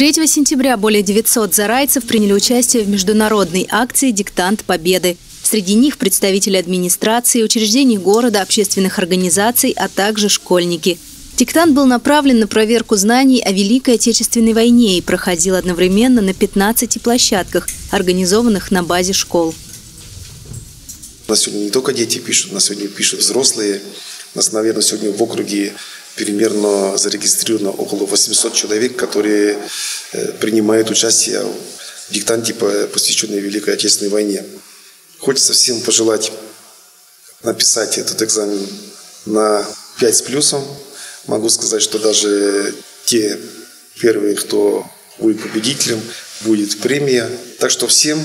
3 сентября более 900 зарайцев приняли участие в международной акции «Диктант Победы». Среди них представители администрации, учреждений города, общественных организаций, а также школьники. Диктант был направлен на проверку знаний о Великой Отечественной войне и проходил одновременно на 15 площадках, организованных на базе школ. У нас сегодня не только дети пишут, у нас сегодня пишут взрослые. У нас, наверное, сегодня в округе примерно зарегистрировано около 800 человек, которые э, принимают участие в диктанте, посвященной Великой Отечественной войне. Хочется всем пожелать написать этот экзамен на 5 с плюсом. Могу сказать, что даже те первые, кто будет победителем, будет премия. Так что всем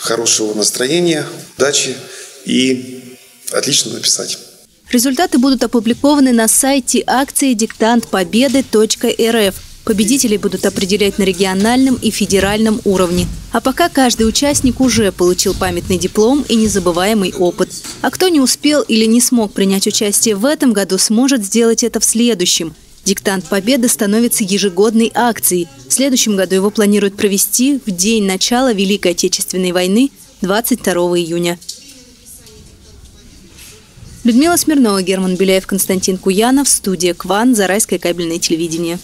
хорошего настроения, удачи и отлично написать. Результаты будут опубликованы на сайте акции «Диктант Победы.рф». Победителей будут определять на региональном и федеральном уровне. А пока каждый участник уже получил памятный диплом и незабываемый опыт. А кто не успел или не смог принять участие в этом году, сможет сделать это в следующем. Диктант Победы становится ежегодной акцией. В следующем году его планируют провести в день начала Великой Отечественной войны 22 июня. Людмила Смирнова, Герман Беляев, Константин Куянов, студия «Кван», Зарайское кабельное телевидение.